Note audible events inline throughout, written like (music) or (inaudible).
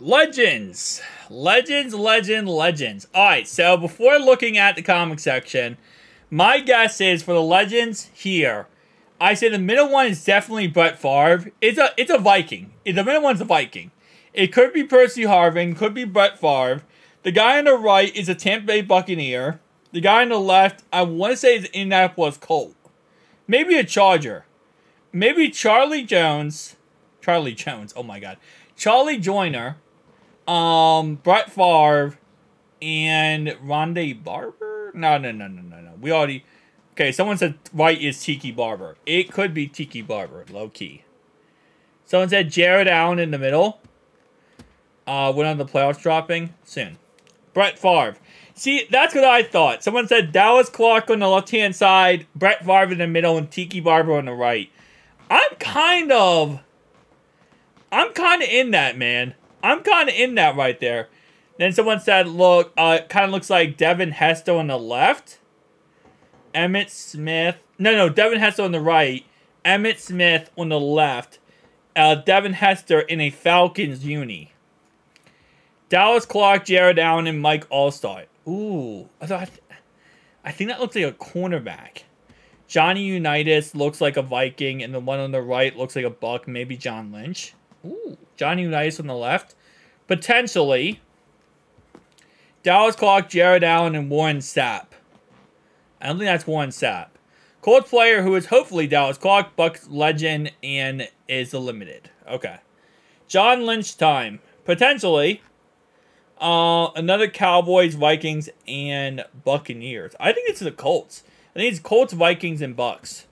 Legends. Legends, legend, legends. Alright, so before looking at the comic section, my guess is for the legends here, I say the middle one is definitely Brett Favre. It's a it's a Viking. The middle one's a Viking. It could be Percy Harvin, could be Brett Favre. The guy on the right is a Tampa Bay Buccaneer. The guy on the left, I want to say is Indianapolis Colt. Maybe a Charger. Maybe Charlie Jones. Charlie Jones. Oh my God. Charlie Joiner. Um, Brett Favre, and Rondé Barber. No, no, no, no, no, no. We already. Okay, someone said right is Tiki Barber. It could be Tiki Barber, low key. Someone said Jared Allen in the middle. Uh, when are the playoffs dropping? Soon. Brett Favre. See, that's what I thought. Someone said Dallas Clark on the left-hand side, Brett Favre in the middle, and Tiki Barber on the right. I'm kind of... I'm kind of in that, man. I'm kind of in that right there. Then someone said, look, uh, it kind of looks like Devin Hester on the left. Emmitt Smith. No, no, Devin Hester on the right. Emmitt Smith on the left. Uh, Devin Hester in a Falcons uni. Dallas Clark, Jared Allen, and Mike Alstott. Ooh. I, thought, I think that looks like a cornerback. Johnny Unitas looks like a Viking, and the one on the right looks like a Buck, maybe John Lynch. Ooh, Johnny Unitas on the left. Potentially. Dallas Clark, Jared Allen, and Warren Sapp. I don't think that's Warren Sapp. Colts player who is hopefully Dallas Clark, Bucks legend, and is a limited. Okay. John Lynch time. Potentially. Uh, another Cowboys, Vikings, and Buccaneers. I think it's the Colts. I think it's Colts, Vikings, and Bucks.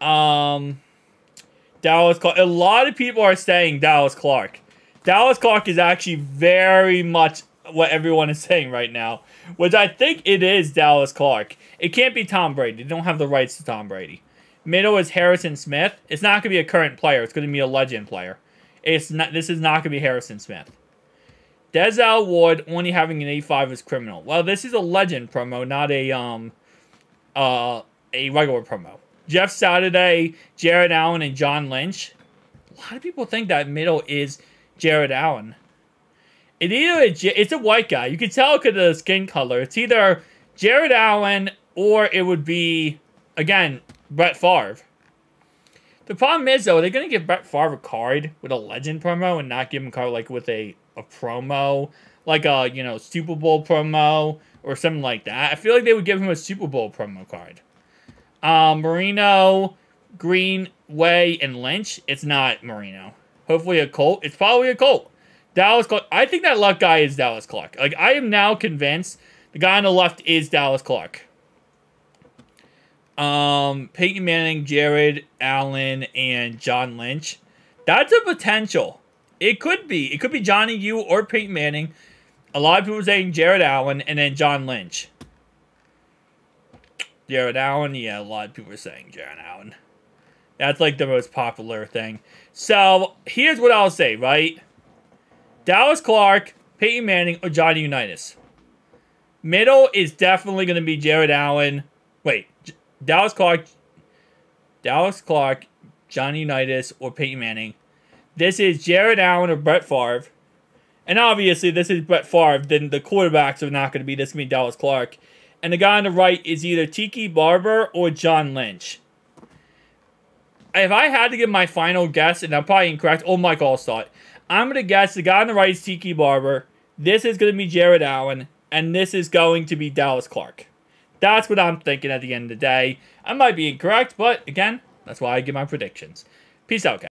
Um, Dallas Clark. A lot of people are saying Dallas Clark. Dallas Clark is actually very much what everyone is (laughs) saying right now, which I think it is Dallas Clark. It can't be Tom Brady. They don't have the rights to Tom Brady. Middle is Harrison Smith. It's not going to be a current player. It's going to be a legend player. It's not. This is not going to be Harrison Smith. Denzel Ward only having an A5 is criminal. Well, this is a legend promo, not a um, uh, a regular promo. Jeff Saturday, Jared Allen, and John Lynch. A lot of people think that middle is Jared Allen. It either it's a white guy. You can tell because of the skin color. It's either Jared Allen or it would be again Brett Favre. The problem is though, they're gonna give Brett Favre a card with a legend promo and not give him a card like with a, a promo, like a you know Super Bowl promo or something like that. I feel like they would give him a Super Bowl promo card. Um, Marino, Greenway, and Lynch. It's not Marino. Hopefully a Colt. It's probably a Colt. Dallas Clark. I think that left guy is Dallas Clark. Like, I am now convinced the guy on the left is Dallas Clark. Um, Peyton Manning, Jared Allen, and John Lynch. That's a potential. It could be. It could be Johnny U or Peyton Manning. A lot of people saying Jared Allen and then John Lynch. Jared Allen, yeah, a lot of people are saying Jared Allen. That's like the most popular thing. So here's what I'll say, right? Dallas Clark, Peyton Manning, or Johnny Unitas. Middle is definitely going to be Jared Allen. Wait, J Dallas Clark, Dallas Clark, Johnny Unitas, or Peyton Manning. This is Jared Allen or Brett Favre. And obviously, this is Brett Favre. Then the quarterbacks are not going to be. This going to be Dallas Clark. And the guy on the right is either Tiki Barber or John Lynch. If I had to give my final guess, and I'm probably incorrect, oh, Mike Alstott. I'm going to guess the guy on the right is Tiki Barber. This is going to be Jared Allen. And this is going to be Dallas Clark. That's what I'm thinking at the end of the day. I might be incorrect, but again, that's why I give my predictions. Peace out, guys.